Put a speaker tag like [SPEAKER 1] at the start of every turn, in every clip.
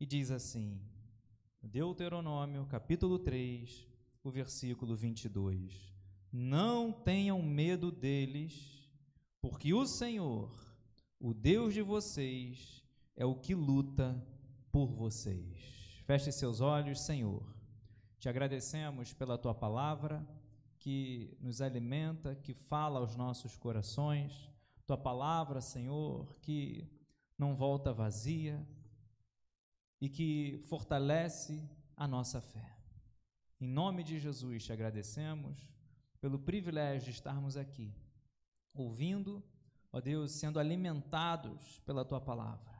[SPEAKER 1] e diz assim, Deuteronômio, capítulo 3, o versículo 22. Não tenham medo deles, porque o Senhor, o Deus de vocês, é o que luta por vocês. Feche seus olhos, Senhor. Te agradecemos pela tua palavra que nos alimenta, que fala aos nossos corações. Tua palavra, Senhor, que não volta vazia e que fortalece a nossa fé. Em nome de Jesus te agradecemos pelo privilégio de estarmos aqui, ouvindo, ó Deus, sendo alimentados pela tua palavra.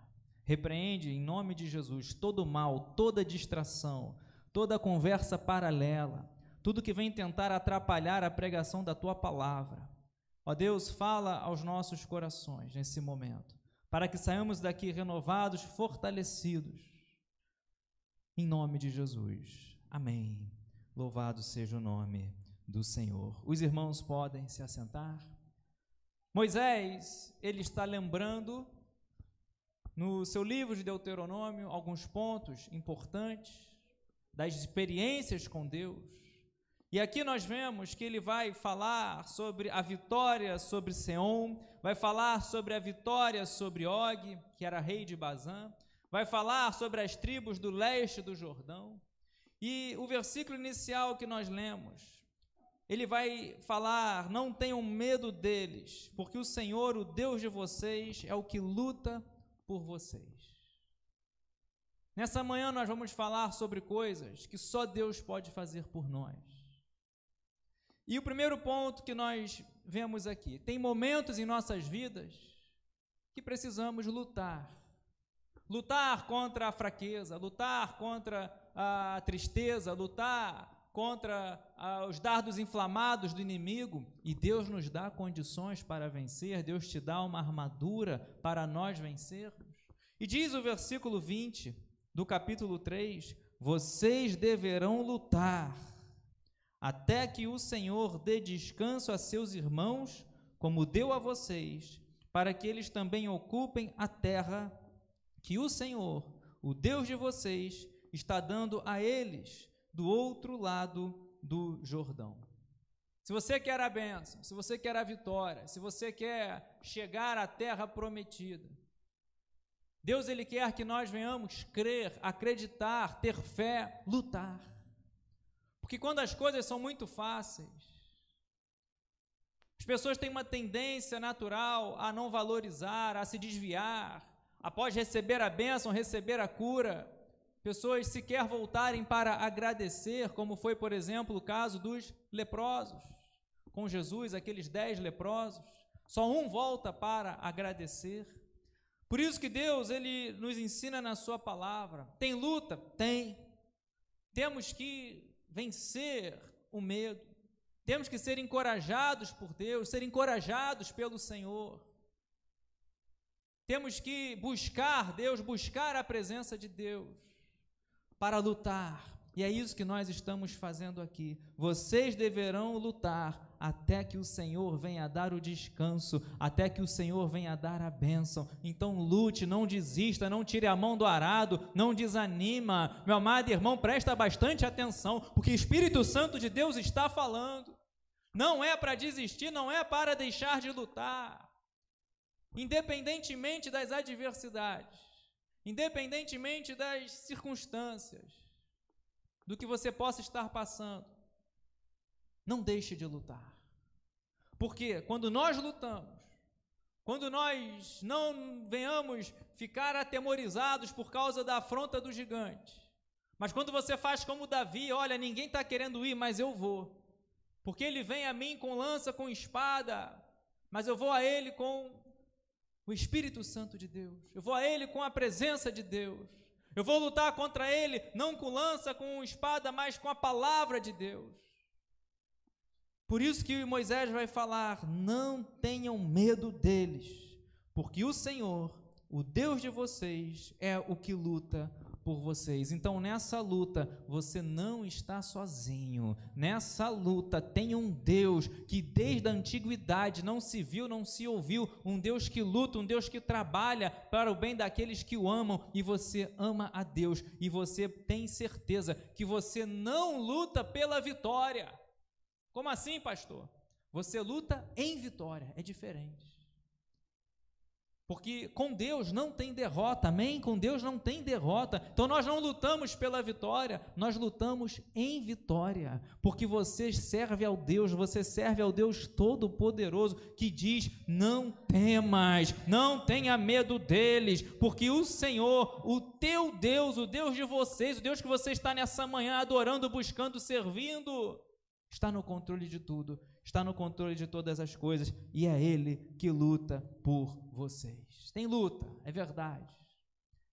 [SPEAKER 1] Repreende em nome de Jesus todo mal, toda distração, toda conversa paralela, tudo que vem tentar atrapalhar a pregação da tua palavra. Ó Deus, fala aos nossos corações nesse momento, para que saiamos daqui renovados, fortalecidos. Em nome de Jesus. Amém. Louvado seja o nome do Senhor. Os irmãos podem se assentar. Moisés, ele está lembrando no seu livro de Deuteronômio alguns pontos importantes das experiências com Deus. E aqui nós vemos que ele vai falar sobre a vitória sobre Seom, vai falar sobre a vitória sobre Og, que era rei de Bazã, vai falar sobre as tribos do leste do Jordão. E o versículo inicial que nós lemos, ele vai falar: Não tenham medo deles, porque o Senhor, o Deus de vocês, é o que luta por vocês. Nessa manhã nós vamos falar sobre coisas que só Deus pode fazer por nós. E o primeiro ponto que nós vemos aqui: tem momentos em nossas vidas que precisamos lutar. Lutar contra a fraqueza, lutar contra a tristeza, lutar contra os dardos inflamados do inimigo, e Deus nos dá condições para vencer, Deus te dá uma armadura para nós vencermos. E diz o versículo 20 do capítulo 3: Vocês deverão lutar até que o Senhor dê descanso a seus irmãos, como deu a vocês, para que eles também ocupem a terra que o Senhor, o Deus de vocês, está dando a eles do outro lado do Jordão. Se você quer a bênção, se você quer a vitória, se você quer chegar à terra prometida, Deus ele quer que nós venhamos crer, acreditar, ter fé, lutar. Porque quando as coisas são muito fáceis, as pessoas têm uma tendência natural a não valorizar, a se desviar, após receber a bênção, receber a cura, pessoas sequer voltarem para agradecer, como foi, por exemplo, o caso dos leprosos. Com Jesus, aqueles dez leprosos, só um volta para agradecer. Por isso que Deus, Ele nos ensina na Sua palavra. Tem luta? Tem. Temos que vencer o medo. Temos que ser encorajados por Deus, ser encorajados pelo Senhor. Temos que buscar Deus, buscar a presença de Deus para lutar. E é isso que nós estamos fazendo aqui. Vocês deverão lutar até que o Senhor venha dar o descanso, até que o Senhor venha dar a bênção. Então lute, não desista, não tire a mão do arado, não desanima. Meu amado irmão, presta bastante atenção, porque o Espírito Santo de Deus está falando. Não é para desistir, não é para deixar de lutar. Independentemente das adversidades, independentemente das circunstâncias, do que você possa estar passando, não deixe de lutar. Porque quando nós lutamos, quando nós não venhamos ficar atemorizados por causa da afronta do gigante, mas quando você faz como Davi, olha, ninguém está querendo ir, mas eu vou. Porque ele vem a mim com lança, com espada, mas eu vou a ele com o Espírito Santo de Deus. Eu vou a Ele com a presença de Deus. Eu vou lutar contra Ele não com lança, com espada, mas com a palavra de Deus. Por isso que Moisés vai falar: não tenham medo deles, porque o Senhor, o Deus de vocês, é o que luta por vocês. Então, nessa luta, você não está sozinho. Nessa luta, tem um Deus que desde a antiguidade não se viu, não se ouviu. Um Deus que luta, um Deus que trabalha para o bem daqueles que o amam. E você ama a Deus. E você tem certeza que você não luta pela vitória. Como assim, pastor? Você luta em vitória. É diferente. Porque com Deus não tem derrota, amém? Com Deus não tem derrota. Então nós não lutamos pela vitória, nós lutamos em vitória. Porque você serve ao Deus, você serve ao Deus Todo-Poderoso que diz: não temas, não tenha medo deles, porque o Senhor, o teu Deus, o Deus de vocês, o Deus que você está nessa manhã adorando, buscando, servindo, está no controle de tudo está no controle de todas as coisas e é Ele que luta por vocês. Tem luta, é verdade.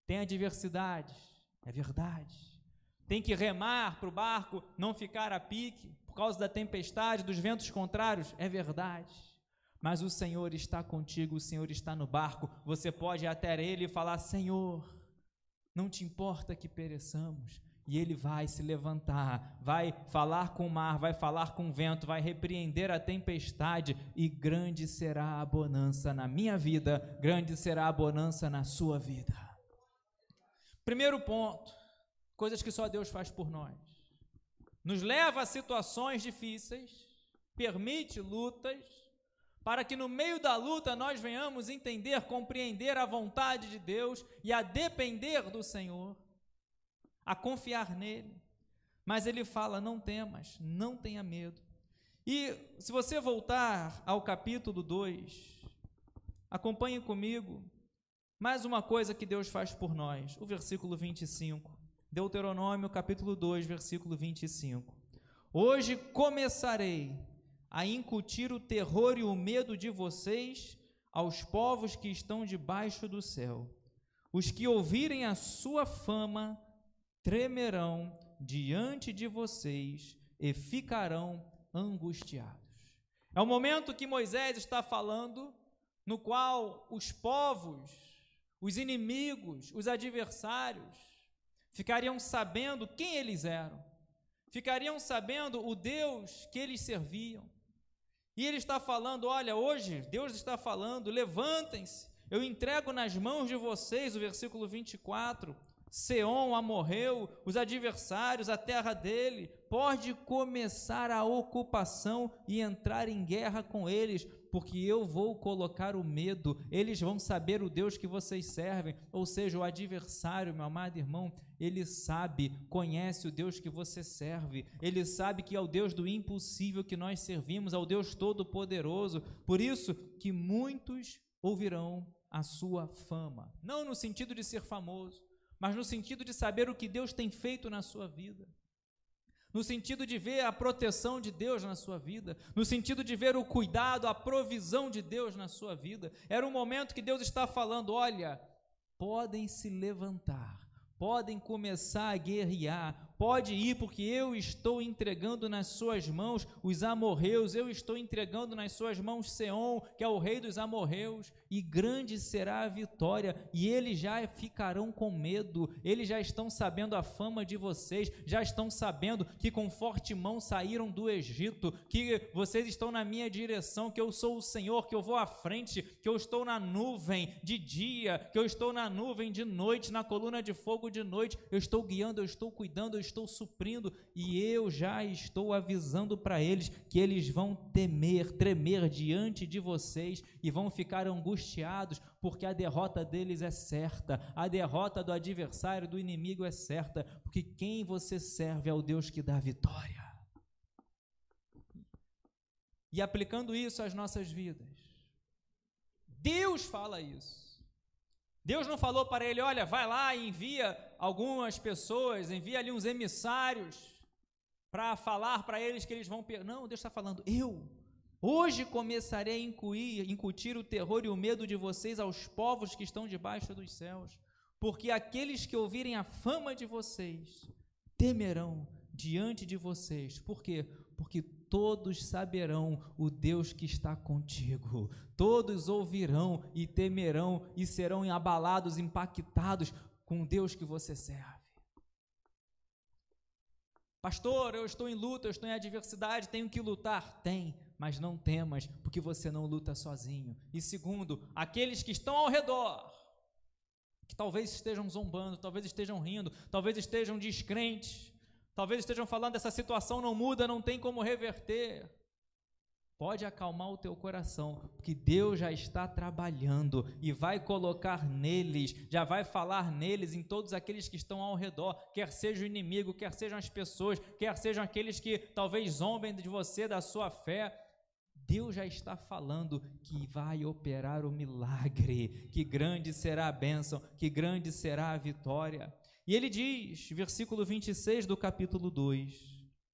[SPEAKER 1] Tem adversidade, é verdade. Tem que remar para o barco não ficar a pique por causa da tempestade, dos ventos contrários, é verdade. Mas o Senhor está contigo, o Senhor está no barco. Você pode ir até Ele e falar: Senhor, não te importa que pereçamos, e ele vai se levantar, vai falar com o mar, vai falar com o vento, vai repreender a tempestade, e grande será a bonança na minha vida, grande será a bonança na sua vida. Primeiro ponto: coisas que só Deus faz por nós. Nos leva a situações difíceis, permite lutas, para que no meio da luta nós venhamos entender, compreender a vontade de Deus e a depender do Senhor a confiar nele. Mas ele fala: não temas, não tenha medo. E se você voltar ao capítulo 2, acompanhe comigo mais uma coisa que Deus faz por nós, o versículo 25. Deuteronômio, capítulo 2, versículo 25. Hoje começarei a incutir o terror e o medo de vocês aos povos que estão debaixo do céu. Os que ouvirem a sua fama tremerão diante de vocês e ficarão angustiados. É o momento que Moisés está falando, no qual os povos, os inimigos, os adversários, ficariam sabendo quem eles eram, ficariam sabendo o Deus que eles serviam. E ele está falando: olha, hoje Deus está falando, levantem-se, eu entrego nas mãos de vocês, o versículo 24, Seom amorreu, os adversários, a terra dele, pode começar a ocupação e entrar em guerra com eles, porque eu vou colocar o medo, eles vão saber o Deus que vocês servem, ou seja, o adversário, meu amado irmão, ele sabe, conhece o Deus que você serve, ele sabe que é o Deus do impossível que nós servimos, ao Deus todo-poderoso, por isso que muitos ouvirão a sua fama, não no sentido de ser famoso, mas no sentido de saber o que Deus tem feito na sua vida, no sentido de ver a proteção de Deus na sua vida, no sentido de ver o cuidado, a provisão de Deus na sua vida. Era um momento que Deus está falando: olha, podem se levantar, podem começar a guerrear, pode ir, porque eu estou entregando nas suas mãos os amorreus, eu estou entregando nas suas mãos Seom, que é o rei dos amorreus, e grande será a vitória, e eles já ficarão com medo, eles já estão sabendo a fama de vocês, já estão sabendo que com forte mão saíram do Egito, que vocês estão na minha direção, que eu sou o Senhor, que eu vou à frente, que eu estou na nuvem de dia, que eu estou na nuvem de noite, na coluna de fogo de noite, eu estou guiando, eu estou cuidando, eu estou suprindo e eu já estou avisando para eles que eles vão temer, tremer diante de vocês e vão ficar angustiados, porque a derrota deles é certa, a derrota do adversário, do inimigo é certa, porque quem você serve é o Deus que dá vitória. E aplicando isso às nossas vidas, Deus fala isso. Deus não falou para ele: olha, vai lá e envia algumas pessoas, envia ali uns emissários para falar para eles que eles vão. Não, Deus está falando: eu hoje começarei a incuir, incutir o terror e o medo de vocês aos povos que estão debaixo dos céus, porque aqueles que ouvirem a fama de vocês temerão diante de vocês. Por quê? Porque todos saberão o Deus que está contigo. Todos ouvirão e temerão e serão abalados, impactados com o Deus que você serve. Pastor, eu estou em luta, eu estou em adversidade, tenho que lutar. Tem, mas não temas, porque você não luta sozinho. E segundo, aqueles que estão ao redor, que talvez estejam zombando, talvez estejam rindo, talvez estejam descrentes, talvez estejam falando essa situação não muda, não tem como reverter. Pode acalmar o teu coração, porque Deus já está trabalhando e vai colocar neles, já vai falar neles, em todos aqueles que estão ao redor, quer seja o inimigo, quer sejam as pessoas, quer sejam aqueles que talvez zombem de você, da sua fé. Deus já está falando que vai operar o milagre, que grande será a bênção, que grande será a vitória. E ele diz, versículo 26 do capítulo 2: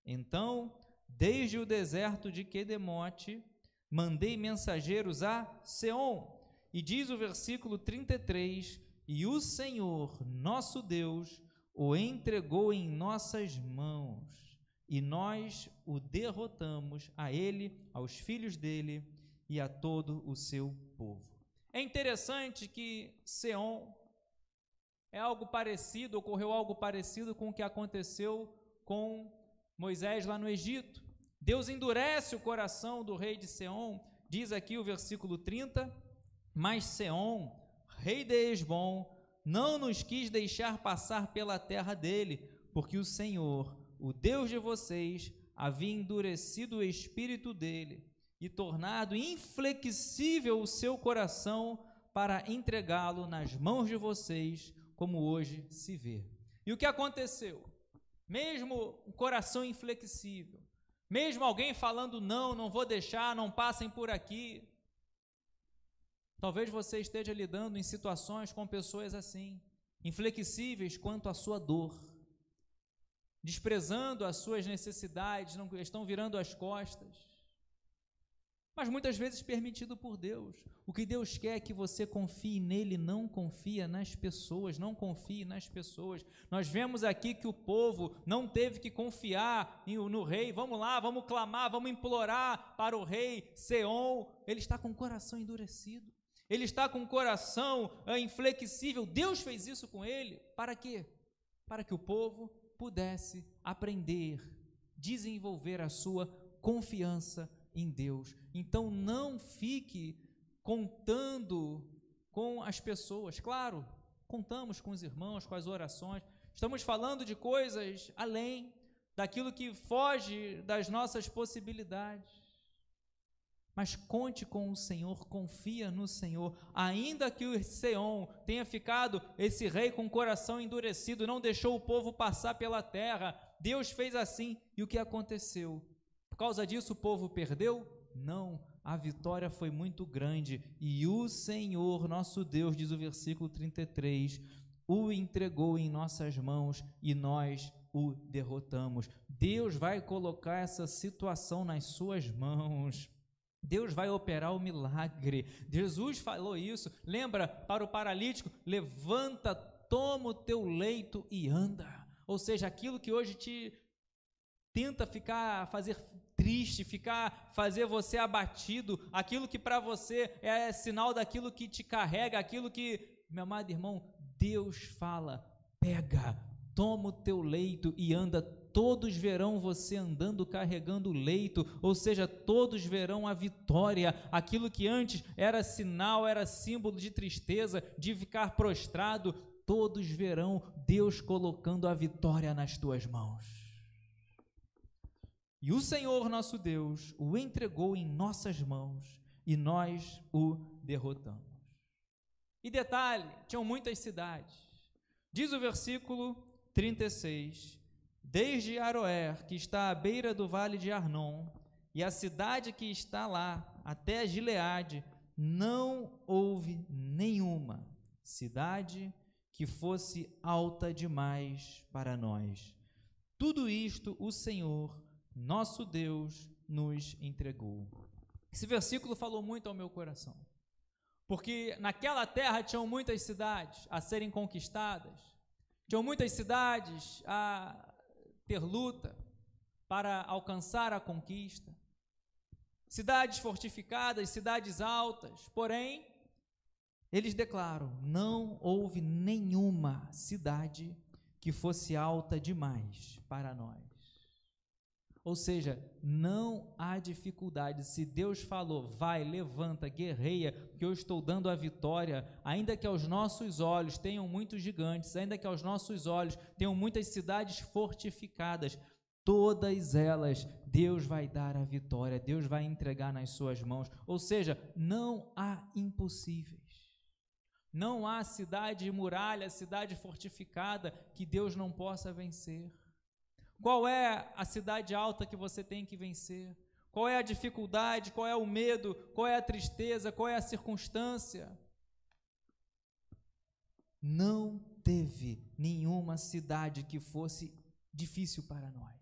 [SPEAKER 1] Então Desde o deserto de Quedemote, mandei mensageiros a Seom. E diz o versículo 33: E o Senhor, nosso Deus, o entregou em nossas mãos, e nós o derrotamos a ele, aos filhos dele e a todo o seu povo. É interessante que Seom é algo parecido, ocorreu algo parecido com o que aconteceu com Moisés lá no Egito. Deus endurece o coração do rei de Seom, diz aqui o versículo 30, mas Seom, rei de Esbom, não nos quis deixar passar pela terra dele, porque o Senhor, o Deus de vocês, havia endurecido o espírito dele e tornado inflexível o seu coração para entregá-lo nas mãos de vocês, como hoje se vê. E o que aconteceu? Mesmo o coração inflexível, mesmo alguém falando não, não vou deixar, não passem por aqui. Talvez você esteja lidando em situações com pessoas assim, inflexíveis quanto à sua dor, desprezando as suas necessidades, não estão virando as costas mas muitas vezes permitido por Deus. O que Deus quer é que você confie nele, não confia nas pessoas, não confie nas pessoas. Nós vemos aqui que o povo não teve que confiar no rei. Vamos lá, vamos clamar, vamos implorar para o rei Seom. Ele está com o coração endurecido. Ele está com o coração é, inflexível. Deus fez isso com ele. Para quê? Para que o povo pudesse aprender, desenvolver a sua confiança em Deus. Então não fique contando com as pessoas. Claro, contamos com os irmãos, com as orações. Estamos falando de coisas além daquilo que foge das nossas possibilidades. Mas conte com o Senhor, confia no Senhor. Ainda que o Seom tenha ficado esse rei com o coração endurecido, não deixou o povo passar pela terra, Deus fez assim. E o que aconteceu? Por causa disso o povo perdeu? Não, a vitória foi muito grande e o Senhor, nosso Deus, diz o versículo 33, o entregou em nossas mãos e nós o derrotamos. Deus vai colocar essa situação nas suas mãos. Deus vai operar o milagre. Jesus falou isso. Lembra para o paralítico: levanta, toma o teu leito e anda. Ou seja, aquilo que hoje te tenta ficar fazer triste, ficar fazer você abatido, aquilo que para você é sinal daquilo que te carrega, aquilo que, meu amado irmão, Deus fala: pega, toma o teu leito e anda. Todos verão você andando carregando o leito, ou seja, todos verão a vitória. Aquilo que antes era sinal, era símbolo de tristeza, de ficar prostrado, todos verão Deus colocando a vitória nas tuas mãos. E o Senhor nosso Deus o entregou em nossas mãos e nós o derrotamos. E detalhe: tinham muitas cidades. Diz o versículo 36: Desde Aroer, que está à beira do vale de Arnon, e a cidade que está lá, até Gileade, não houve nenhuma cidade que fosse alta demais para nós. Tudo isto o Senhor nosso Deus nos entregou. Esse versículo falou muito ao meu coração, porque naquela terra tinham muitas cidades a serem conquistadas, tinham muitas cidades a ter luta para alcançar a conquista, cidades fortificadas, cidades altas, porém, eles declaram: não houve nenhuma cidade que fosse alta demais para nós. Ou seja, não há dificuldade. Se Deus falou, vai, levanta, guerreia, que eu estou dando a vitória, ainda que aos nossos olhos tenham muitos gigantes, ainda que aos nossos olhos tenham muitas cidades fortificadas, todas elas Deus vai dar a vitória, Deus vai entregar nas suas mãos. Ou seja, não há impossíveis. Não há cidade muralha, cidade fortificada que Deus não possa vencer. Qual é a cidade alta que você tem que vencer? Qual é a dificuldade? Qual é o medo? Qual é a tristeza? Qual é a circunstância? Não teve nenhuma cidade que fosse difícil para nós.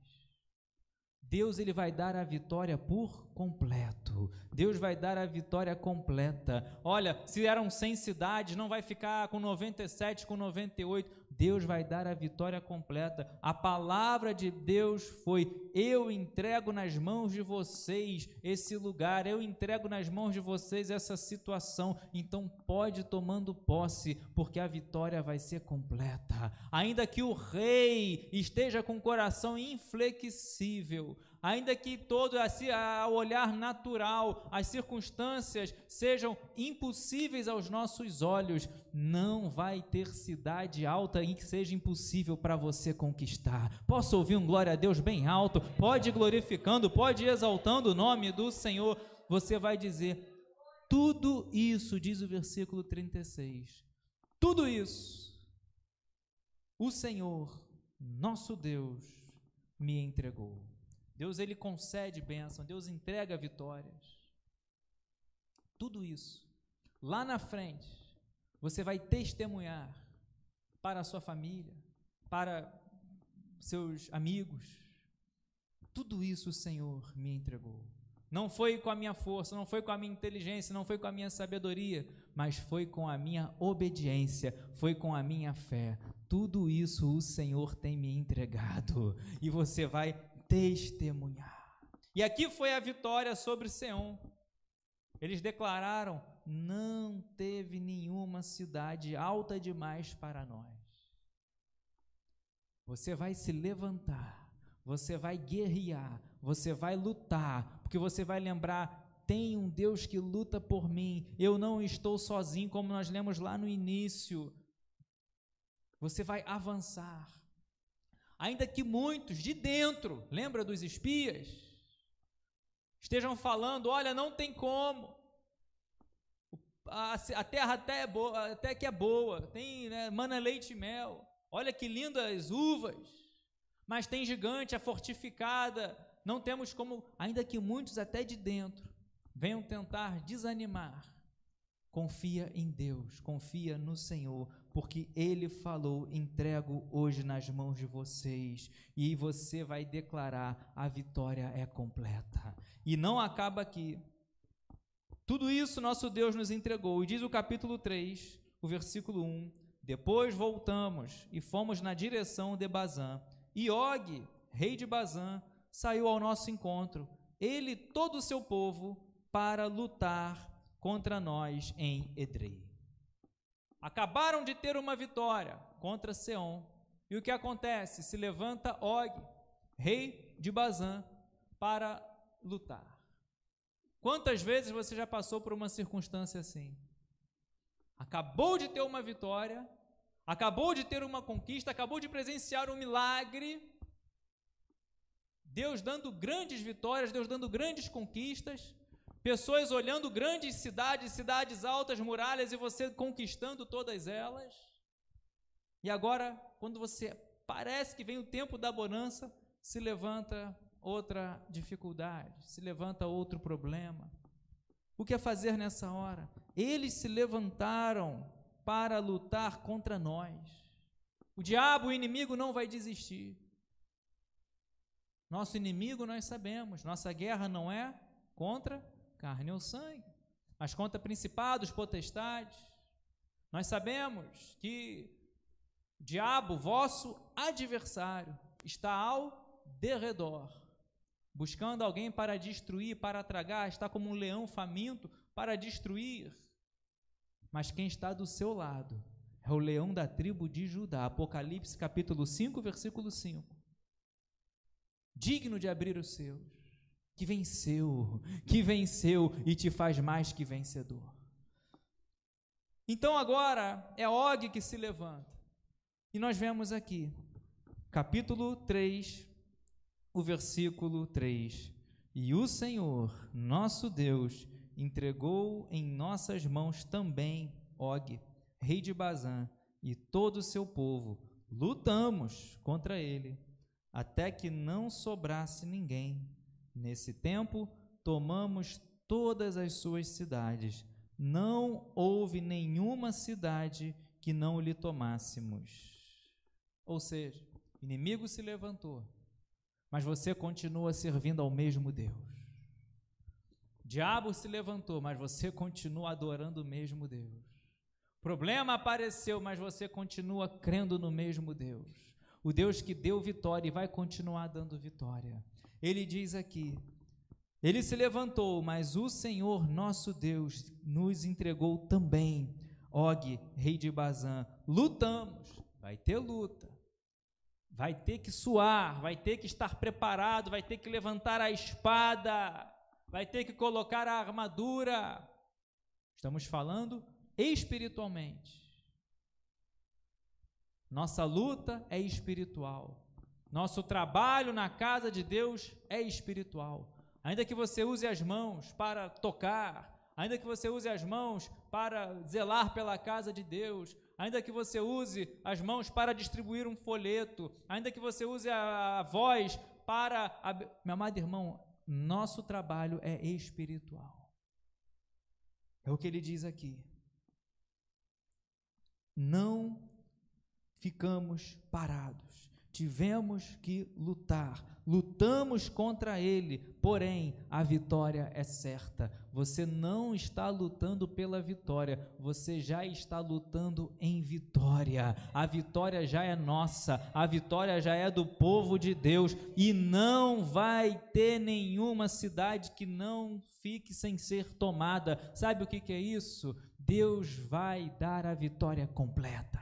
[SPEAKER 1] Deus ele vai dar a vitória por completo. Deus vai dar a vitória completa. Olha, se eram 100 cidades, não vai ficar com 97, com 98. Deus vai dar a vitória completa. A palavra de Deus foi: Eu entrego nas mãos de vocês esse lugar, eu entrego nas mãos de vocês essa situação. Então pode tomando posse, porque a vitória vai ser completa. Ainda que o rei esteja com o coração inflexível, ainda que todo ao olhar natural, as circunstâncias sejam impossíveis aos nossos olhos, não vai ter cidade alta em que seja impossível para você conquistar. Posso ouvir um glória a Deus bem alto? Pode glorificando, pode exaltando o nome do Senhor. Você vai dizer: tudo isso, diz o versículo 36, tudo isso, o Senhor, nosso Deus, me entregou. Deus ele concede bênção, Deus entrega vitórias. Tudo isso. Lá na frente, você vai testemunhar para a sua família, para seus amigos. Tudo isso o Senhor me entregou. Não foi com a minha força, não foi com a minha inteligência, não foi com a minha sabedoria, mas foi com a minha obediência, foi com a minha fé. Tudo isso o Senhor tem me entregado e você vai testemunhar. E aqui foi a vitória sobre Seom. Eles declararam: não teve nenhuma cidade alta demais para nós. Você vai se levantar, você vai guerrear, você vai lutar, porque você vai lembrar: tem um Deus que luta por mim, eu não estou sozinho, como nós lemos lá no início. Você vai avançar ainda que muitos de dentro, lembra dos espias, estejam falando: olha, não tem como, a, terra até, é boa, até que é boa, tem né, mana, leite e mel, olha que lindas uvas, mas tem gigante, é fortificada, não temos como, ainda que muitos até de dentro venham tentar desanimar, confia em Deus, confia no Senhor, porque ele falou: entrego hoje nas mãos de vocês, e você vai declarar: a vitória é completa. E não acaba aqui. Tudo isso nosso Deus nos entregou. E diz o capítulo 3, o versículo 1: Depois voltamos e fomos na direção de Bazã. E Og, rei de Bazã, saiu ao nosso encontro, ele e todo o seu povo, para lutar contra nós em Edrei. Acabaram de ter uma vitória contra Seom. E o que acontece? Se levanta Og, rei de Bazã, para lutar. Quantas vezes você já passou por uma circunstância assim? Acabou de ter uma vitória, acabou de ter uma conquista, acabou de presenciar um milagre. Deus dando grandes vitórias, Deus dando grandes conquistas, Pessoas olhando grandes cidades, cidades altas, muralhas e você conquistando todas elas. E agora, quando você parece que vem o tempo da bonança, se levanta outra dificuldade, se levanta outro problema. O que é fazer nessa hora? Eles se levantaram para lutar contra nós. O diabo, o inimigo, não vai desistir. Nosso inimigo nós sabemos, nossa guerra não é contra carne ou sangue, mas contra principados, potestades. Nós sabemos que o diabo, vosso adversário, está ao derredor, buscando alguém para destruir, para tragar, está como um leão faminto para destruir. mas quem está do seu lado é o leão da tribo de Judá. Apocalipse capítulo 5, versículo 5. Digno de abrir os seus, que venceu, que venceu e te faz mais que vencedor. Então agora é Og que se levanta. E nós vemos aqui, capítulo 3, o versículo 3. E o Senhor, nosso Deus, entregou em nossas mãos também Og, rei de Bazã, e todo o seu povo. Lutamos contra ele, até que não sobrasse ninguém. Nesse tempo, tomamos todas as suas cidades. Não houve nenhuma cidade que não lhe tomássemos. Ou seja, inimigo se levantou, mas você continua servindo ao mesmo Deus. Diabo se levantou, mas você continua adorando o mesmo Deus. Problema apareceu, mas você continua crendo no mesmo Deus. O Deus que deu vitória e vai continuar dando vitória. Ele diz aqui: Ele se levantou, mas o Senhor nosso Deus nos entregou também. Og, rei de Bazã, lutamos, vai ter luta. Vai ter que suar, vai ter que estar preparado, vai ter que levantar a espada vai ter que colocar a armadura. Estamos falando espiritualmente. Nossa luta é espiritual. Nosso trabalho na casa de Deus é espiritual. Ainda que você use as mãos para tocar, ainda que você use as mãos para zelar pela casa de Deus, ainda que você use as mãos para distribuir um folheto, ainda que você use a, voz para. A... Meu amado irmão, nosso trabalho é espiritual. É o que ele diz aqui. Não ficamos parados. Tivemos que lutar, lutamos contra ele, porém a vitória é certa. Você não está lutando pela vitória, você já está lutando em vitória. A vitória já é nossa, a vitória já é do povo de Deus e não vai ter nenhuma cidade que não fique sem ser tomada. Sabe o que, é isso? Deus vai dar a vitória completa.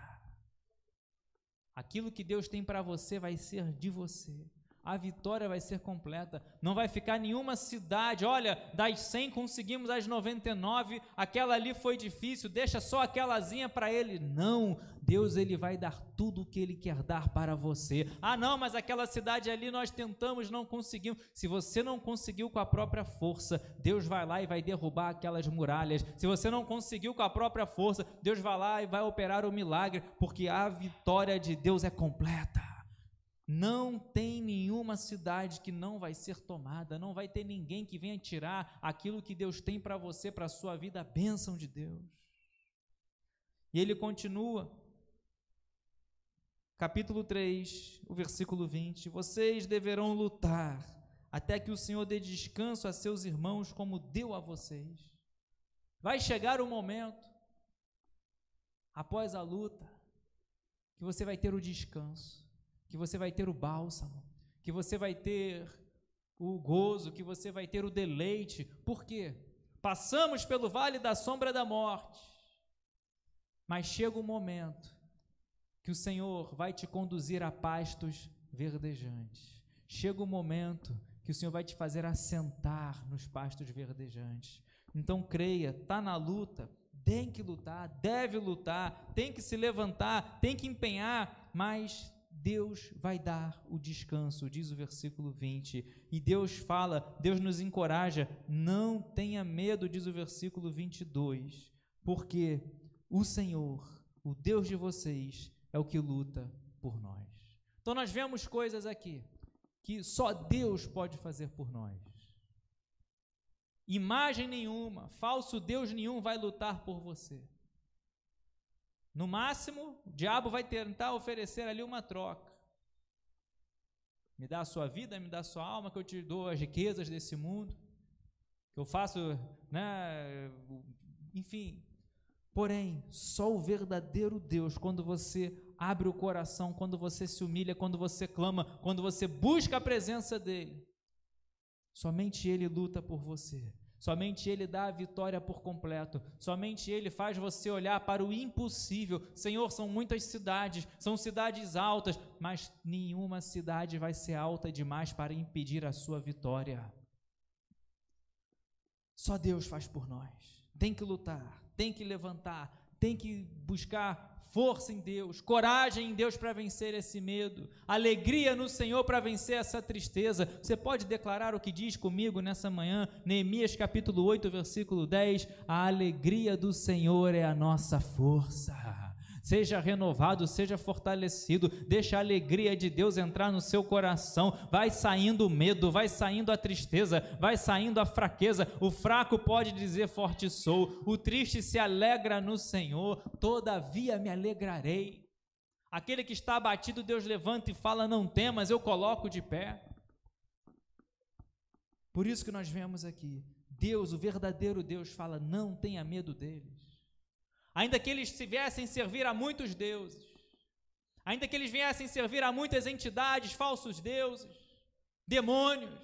[SPEAKER 1] Aquilo que Deus tem para você vai ser de você a vitória vai ser completa. Não vai ficar nenhuma cidade. Olha, das 100 conseguimos as 99, aquela ali foi difícil, deixa só aquelazinha para ele. Não, Deus ele vai dar tudo o que ele quer dar para você. Ah, não, mas aquela cidade ali nós tentamos, não conseguimos. Se você não conseguiu com a própria força, Deus vai lá e vai derrubar aquelas muralhas. Se você não conseguiu com a própria força, Deus vai lá e vai operar o milagre, porque a vitória de Deus é completa. Não tem nenhuma cidade que não vai ser tomada, não vai ter ninguém que venha tirar aquilo que Deus tem para você, para a sua vida, a bênção de Deus. E ele continua, capítulo 3, o versículo 20: Vocês deverão lutar até que o Senhor dê descanso a seus irmãos, como deu a vocês. Vai chegar o momento, após a luta, que você vai ter o descanso que você vai ter o bálsamo, que você vai ter o gozo, que você vai ter o deleite. Por quê? Passamos pelo vale da sombra da morte, mas chega o um momento que o Senhor vai te conduzir a pastos verdejantes. Chega o um momento que o Senhor vai te fazer assentar nos pastos verdejantes. Então creia, está na luta, tem que lutar, deve lutar, tem que se levantar, tem que empenhar, mas Deus vai dar o descanso, diz o versículo 20. E Deus fala, Deus nos encoraja, não tenha medo, diz o versículo 22, porque o Senhor, o Deus de vocês, é o que luta por nós. Então nós vemos coisas aqui que só Deus pode fazer por nós. Imagem nenhuma, falso Deus nenhum vai lutar por você. No máximo, o diabo vai tentar oferecer ali uma troca. Me dá a sua vida, me dá a sua alma, que eu te dou as riquezas desse mundo, que eu faço, né, enfim. Porém, só o verdadeiro Deus, quando você abre o coração, quando você se humilha, quando você clama, quando você busca a presença dele, somente ele luta por você. Somente Ele dá a vitória por completo. Somente Ele faz você olhar para o impossível. Senhor, são muitas cidades, são cidades altas, mas nenhuma cidade vai ser alta demais para impedir a sua vitória. Só Deus faz por nós. Tem que lutar, tem que levantar, tem que buscar força em Deus, coragem em Deus para vencer esse medo, alegria no Senhor para vencer essa tristeza. Você pode declarar o que diz comigo nessa manhã, Neemias capítulo 8, versículo 10: A alegria do Senhor é a nossa força seja renovado, seja fortalecido, deixa a alegria de Deus entrar no seu coração, vai saindo o medo, vai saindo a tristeza, vai saindo a fraqueza, o fraco pode dizer forte sou, o triste se alegra no Senhor, todavia me alegrarei. Aquele que está abatido, Deus levanta e fala: Não temas, eu coloco de pé. Por isso que nós vemos aqui, Deus, o verdadeiro Deus, fala: Não tenha medo deles ainda que eles se viessem servir a muitos deuses, ainda que eles viessem servir a muitas entidades, falsos deuses, demônios.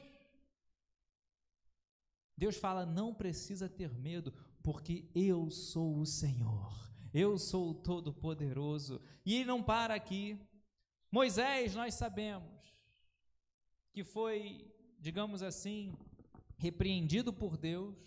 [SPEAKER 1] Deus fala: não precisa ter medo, porque eu sou o Senhor, eu sou o Todo-Poderoso. E ele não para aqui. Moisés, nós sabemos que foi, digamos assim, repreendido por Deus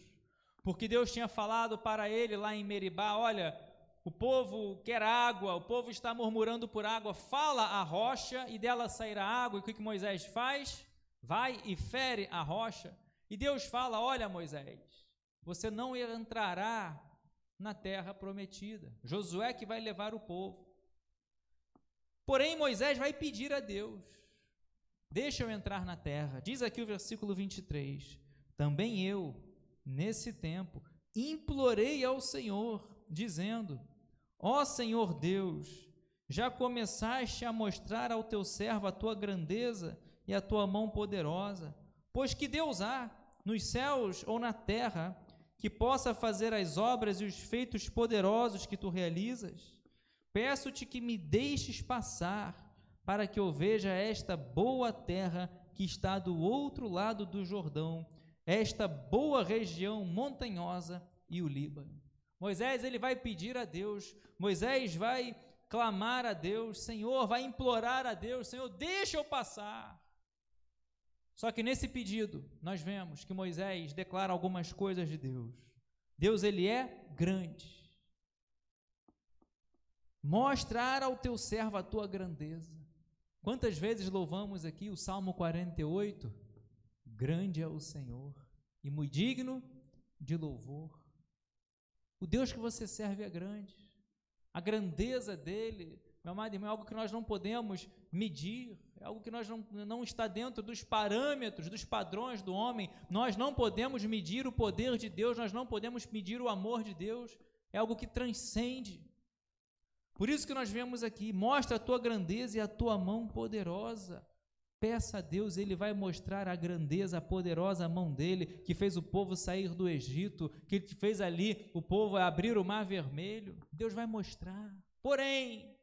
[SPEAKER 1] porque Deus tinha falado para ele lá em Meribá: olha, o povo quer água, o povo está murmurando por água, fala a rocha e dela sairá água. E o que, Moisés faz? Vai e fere a rocha. E Deus fala: Olha, Moisés, você não entrará na terra prometida. Josué que vai levar o povo. Porém, Moisés vai pedir a Deus: Deixa eu entrar na terra. Diz aqui o versículo 23: Também eu nesse tempo, implorei ao Senhor, dizendo: Ó Senhor Deus, já começaste a mostrar ao teu servo a tua grandeza e a tua mão poderosa, pois que Deus há nos céus ou na terra que possa fazer as obras e os feitos poderosos que tu realizas? Peço-te que me deixes passar, para que eu veja esta boa terra que está do outro lado do Jordão esta boa região montanhosa e o Líbano. Moisés ele vai pedir a Deus, Moisés vai clamar a Deus, Senhor, vai implorar a Deus, Senhor, deixa eu passar. Só que nesse pedido, nós vemos que Moisés declara algumas coisas de Deus. Deus ele é grande. Mostrar ao teu servo a tua grandeza. Quantas vezes louvamos aqui o Salmo 48? Grande é o Senhor e muito digno de louvor. O Deus que você serve é grande. A grandeza dele, meu amado irmão, é algo que nós não podemos medir, é algo que nós não, não está dentro dos parâmetros, dos padrões do homem. Nós não podemos medir o poder de Deus, nós não podemos medir o amor de Deus. É algo que transcende. Por isso que nós vemos aqui, mostra a tua grandeza e a tua mão poderosa. Peça a Deus, Ele vai mostrar a grandeza, a poderosa mão dele, que fez o povo sair do Egito, que fez ali o povo abrir o mar vermelho. Deus vai mostrar. Porém,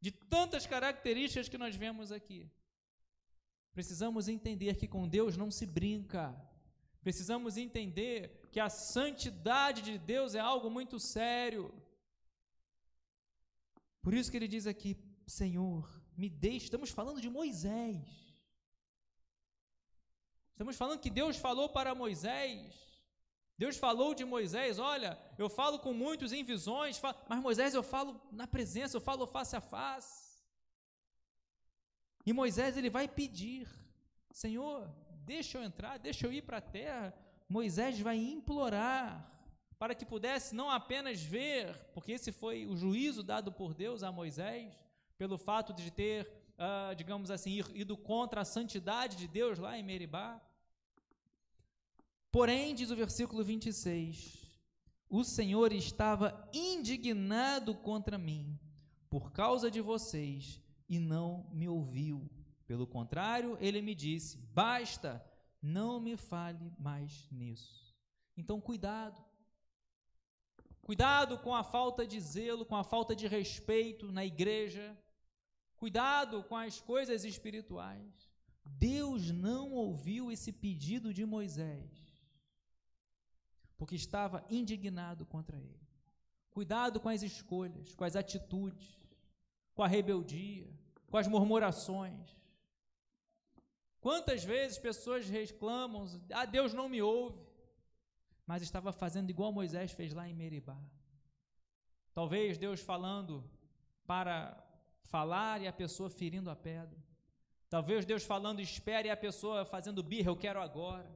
[SPEAKER 1] de tantas características que nós vemos aqui, precisamos entender que com Deus não se brinca. Precisamos entender que a santidade de Deus é algo muito sério. Por isso que ele diz aqui: Senhor, me deixe. Estamos falando de Moisés. Estamos falando que Deus falou para Moisés. Deus falou de Moisés: Olha, eu falo com muitos em visões, mas Moisés eu falo na presença, eu falo face a face. E Moisés ele vai pedir: Senhor, deixa eu entrar, deixa eu ir para a terra. Moisés vai implorar para que pudesse não apenas ver, porque esse foi o juízo dado por Deus a Moisés, pelo fato de ter, uh, digamos assim, ido contra a santidade de Deus lá em Meribá, Porém, diz o versículo 26, o Senhor estava indignado contra mim por causa de vocês e não me ouviu. Pelo contrário, ele me disse: basta, não me fale mais nisso. Então, cuidado. Cuidado com a falta de zelo, com a falta de respeito na igreja. Cuidado com as coisas espirituais. Deus não ouviu esse pedido de Moisés. Porque estava indignado contra ele. Cuidado com as escolhas, com as atitudes, com a rebeldia, com as murmurações. Quantas vezes pessoas reclamam, ah, Deus não me ouve, mas estava fazendo igual Moisés fez lá em Meribá. Talvez Deus falando para falar e a pessoa ferindo a pedra. Talvez Deus falando espere e a pessoa fazendo birra, eu quero agora.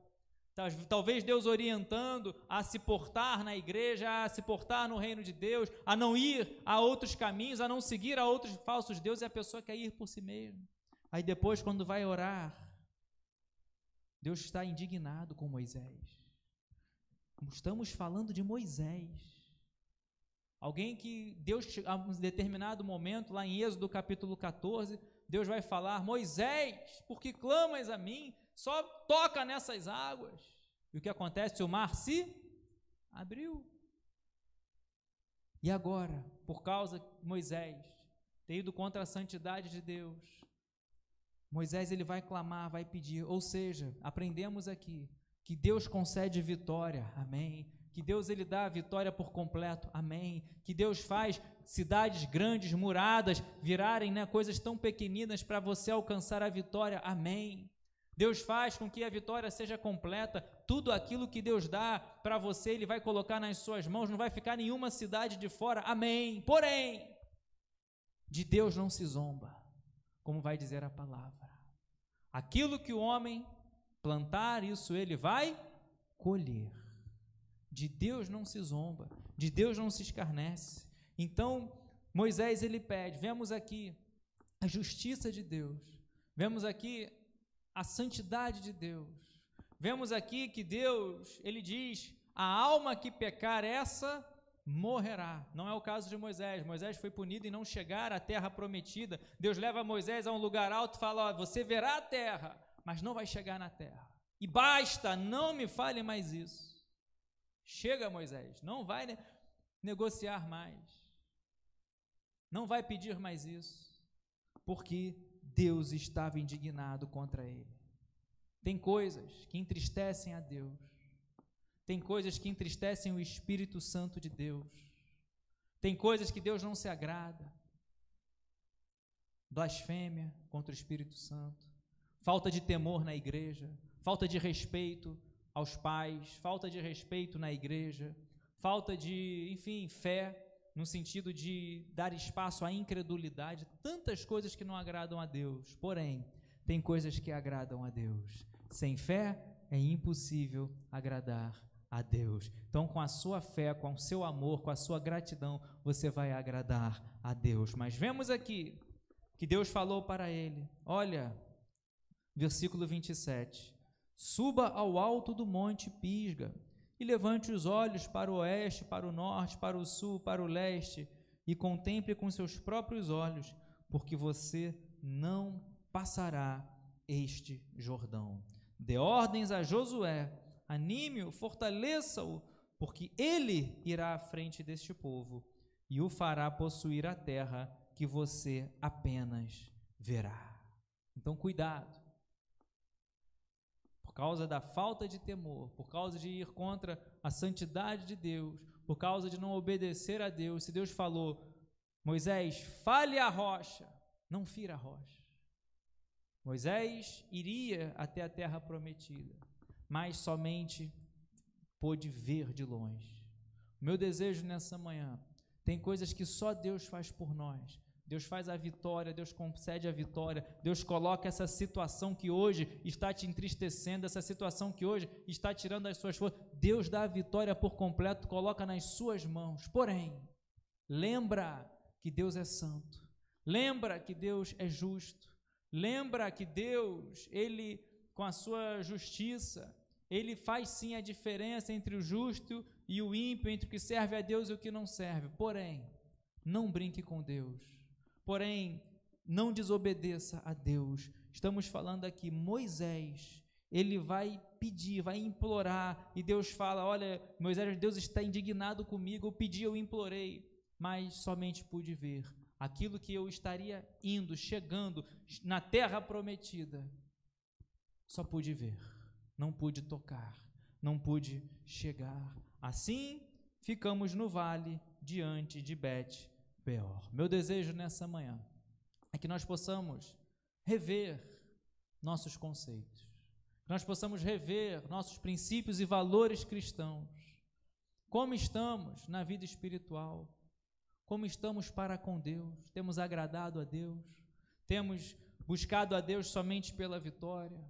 [SPEAKER 1] Talvez Deus orientando a se portar na igreja, a se portar no reino de Deus, a não ir a outros caminhos, a não seguir a outros falsos deuses, e a pessoa quer ir por si mesma. Aí depois, quando vai orar, Deus está indignado com Moisés. Estamos falando de Moisés. Alguém que Deus, a um determinado momento, lá em Êxodo capítulo 14, Deus vai falar: Moisés, por que clamas a mim? Só toca nessas águas. E o que acontece? O mar se abriu. E agora, por causa de Moisés ter ido contra a santidade de Deus, Moisés ele vai clamar, vai pedir. Ou seja, aprendemos aqui que Deus concede vitória. Amém. Que Deus ele dá a vitória por completo. Amém. Que Deus faz cidades grandes, muradas, virarem né, coisas tão pequeninas para você alcançar a vitória. Amém. Deus faz com que a vitória seja completa. Tudo aquilo que Deus dá para você, Ele vai colocar nas suas mãos, não vai ficar nenhuma cidade de fora. Amém. Porém, de Deus não se zomba, como vai dizer a palavra. Aquilo que o homem plantar, isso ele vai colher. De Deus não se zomba, de Deus não se escarnece. Então, Moisés ele pede, vemos aqui a justiça de Deus. Vemos aqui a santidade de Deus. Vemos aqui que Deus, ele diz: "A alma que pecar essa morrerá". Não é o caso de Moisés. Moisés foi punido em não chegar à terra prometida. Deus leva Moisés a um lugar alto e fala: ó, "Você verá a terra, mas não vai chegar na terra". E basta, não me fale mais isso. Chega, Moisés, não vai ne negociar mais. Não vai pedir mais isso, porque Deus estava indignado contra ele. Tem coisas que entristecem a Deus. Tem coisas que entristecem o Espírito Santo de Deus. Tem coisas que Deus não se agrada. Blasfêmia contra o Espírito Santo. Falta de temor na igreja. Falta de respeito aos pais. Falta de respeito na igreja. Falta de, enfim, fé no sentido de dar espaço à incredulidade, tantas coisas que não agradam a Deus. Porém, tem coisas que agradam a Deus. Sem fé é impossível agradar a Deus. Então, com a sua fé, com o seu amor, com a sua gratidão, você vai agradar a Deus. Mas vemos aqui que Deus falou para ele: Olha, versículo 27. Suba ao alto do monte Pisga e levante os olhos para o oeste, para o norte, para o sul, para o leste, e contemple com seus próprios olhos, porque você não passará este Jordão. Dê ordens a Josué, anime-o, fortaleça-o, porque ele irá à frente deste povo e o fará possuir a terra que você apenas verá. Então, cuidado por causa da falta de temor, por causa de ir contra a santidade de Deus, por causa de não obedecer a Deus, se Deus falou, Moisés, fale a rocha, não fira a rocha. Moisés iria até a terra prometida, mas somente pôde ver de longe. Meu desejo nessa manhã, tem coisas que só Deus faz por nós, Deus faz a vitória, Deus concede a vitória, Deus coloca essa situação que hoje está te entristecendo, essa situação que hoje está tirando as suas forças. Deus dá a vitória por completo, coloca nas suas mãos. Porém, lembra que Deus é santo. Lembra que Deus é justo. Lembra que Deus, ele com a sua justiça, ele faz sim a diferença entre o justo e o ímpio, entre o que serve a Deus e o que não serve. Porém, não brinque com Deus. Porém, não desobedeça a Deus. Estamos falando aqui, Moisés, ele vai pedir, vai implorar, e Deus fala: Olha, Moisés, Deus está indignado comigo, eu pedi, eu implorei, mas somente pude ver aquilo que eu estaria indo, chegando na terra prometida. Só pude ver, não pude tocar, não pude chegar Assim, ficamos no vale diante de Bet Peor. Meu desejo nessa manhã é que nós possamos rever nossos conceitos, que nós possamos rever nossos princípios e valores cristãos. Como estamos na vida espiritual? Como estamos para com Deus? Temos agradado a Deus? Temos buscado a Deus somente pela vitória?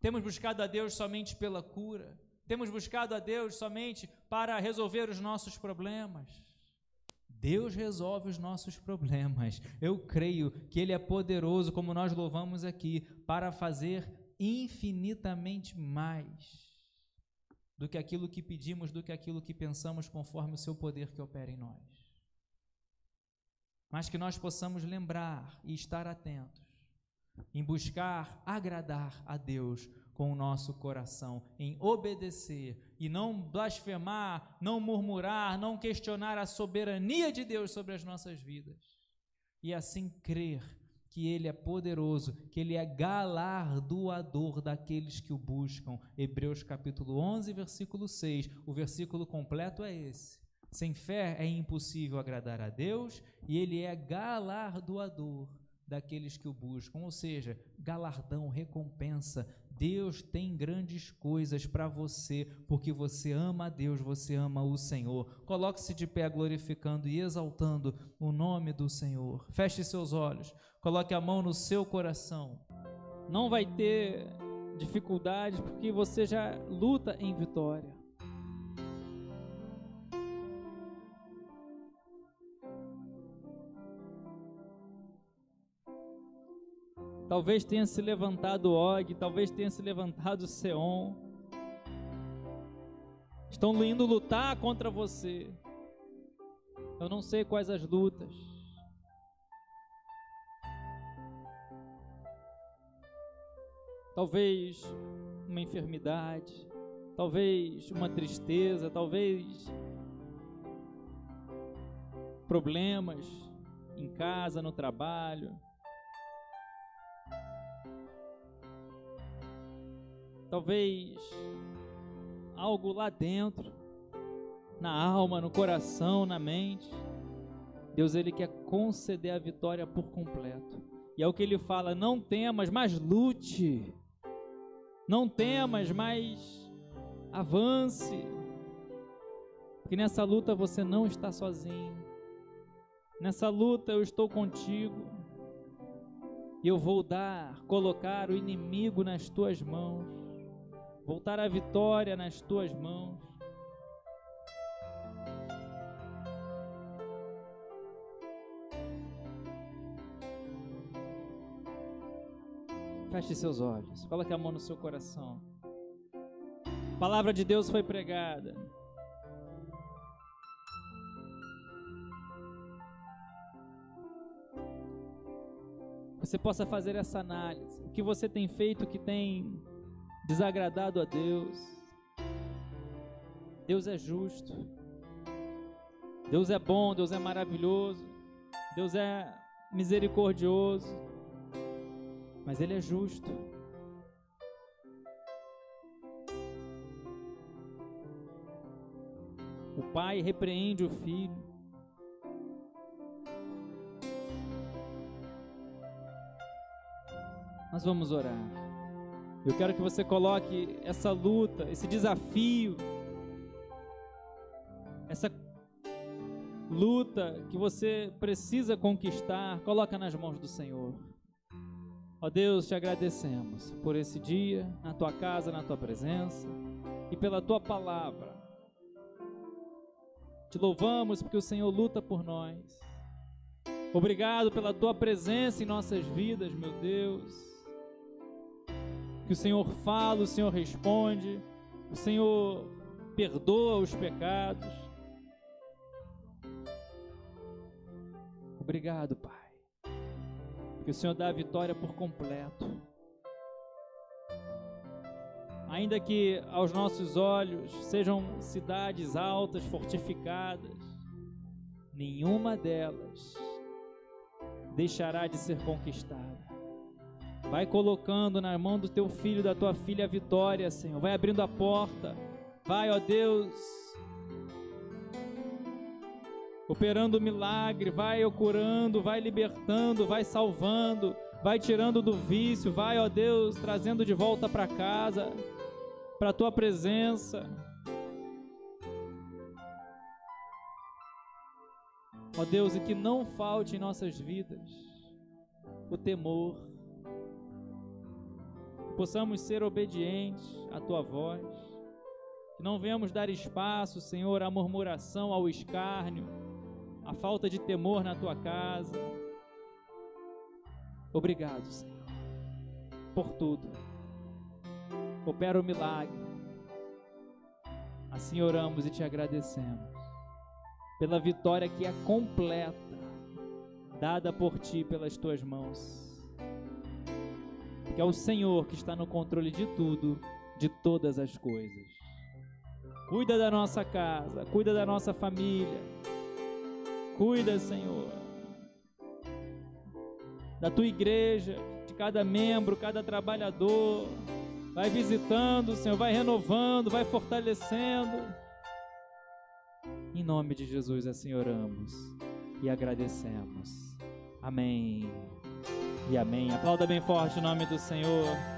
[SPEAKER 1] Temos buscado a Deus somente pela cura? Temos buscado a Deus somente para resolver os nossos problemas? Deus resolve os nossos problemas. Eu creio que Ele é poderoso, como nós louvamos aqui, para fazer infinitamente mais do que aquilo que pedimos, do que aquilo que pensamos, conforme o Seu poder que opera em nós. Mas que nós possamos lembrar e estar atentos em buscar agradar a Deus com o nosso coração, em obedecer e não blasfemar, não murmurar, não questionar a soberania de Deus sobre as nossas vidas. E assim crer que Ele é poderoso, que Ele é galardoador daqueles que o buscam. Hebreus capítulo 11, versículo 6. O versículo completo é esse. Sem fé é impossível agradar a Deus e Ele é galardoador daqueles que o buscam, ou seja, galardão, recompensa, Deus tem grandes coisas para você, porque você ama a Deus, você ama o Senhor. Coloque-se de pé glorificando e exaltando o nome do Senhor. Feche seus olhos, coloque a mão no seu coração. Não vai ter dificuldades, porque você já luta em vitória. Talvez tenha se levantado Og, talvez tenha se levantado Seon. Estão indo lutar contra você. Eu não sei quais as lutas. Talvez uma enfermidade, talvez uma tristeza, talvez problemas em casa, no trabalho. Talvez algo lá dentro, na alma, no coração, na mente. Deus ele quer conceder a vitória por completo. E é o que ele fala: não temas, mas lute. Não temas, mas avance. Porque nessa luta você não está sozinho. Nessa luta eu estou contigo. E eu vou dar, colocar o inimigo nas tuas mãos voltar a vitória nas tuas mãos. Feche seus olhos, coloque a mão no seu coração. A palavra de Deus foi pregada. Você possa fazer essa análise. O que você tem feito que tem desagradado a Deus. Deus é justo. Deus é bom, Deus é maravilhoso. Deus é misericordioso. Mas Ele é justo. O pai repreende o filho. Nós vamos orar. Eu quero que você coloque essa luta, esse desafio, essa luta que você precisa conquistar, coloca nas mãos do Senhor. Ó Deus, te agradecemos por esse dia, na tua casa, na tua presença e pela tua palavra. Te louvamos porque o Senhor luta por nós. Obrigado pela tua presença em nossas vidas, meu Deus o Senhor fala, o Senhor responde, o Senhor perdoa os pecados. Obrigado, Pai, porque o Senhor dá a vitória por completo. Ainda que aos nossos olhos sejam cidades altas, fortificadas, nenhuma delas deixará de ser conquistada. Vai colocando na mão do teu filho, da tua filha a vitória, Senhor. Vai abrindo a porta. Vai, ó Deus, operando o milagre, vai curando, vai libertando, vai salvando, vai tirando do vício, vai, ó Deus, trazendo de volta para casa, para a tua presença. Ó Deus, e que não falte em nossas vidas o temor, possamos ser obedientes à tua voz, que não venhamos dar espaço, Senhor, à murmuração, ao escárnio, à falta de temor na tua casa. Obrigado, Senhor, por tudo. Opera o milagre. Assim oramos e te agradecemos pela vitória que é completa, dada por ti pelas tuas mãos. Que é o Senhor que está no controle de tudo, de todas as coisas. Cuida da nossa casa, cuida da nossa família. Cuida, Senhor, da tua igreja, de cada membro, cada trabalhador. Vai visitando, Senhor, vai renovando, vai fortalecendo. Em nome de Jesus assim oramos e agradecemos. Amém. E amém. Aplauda bem forte o nome do Senhor.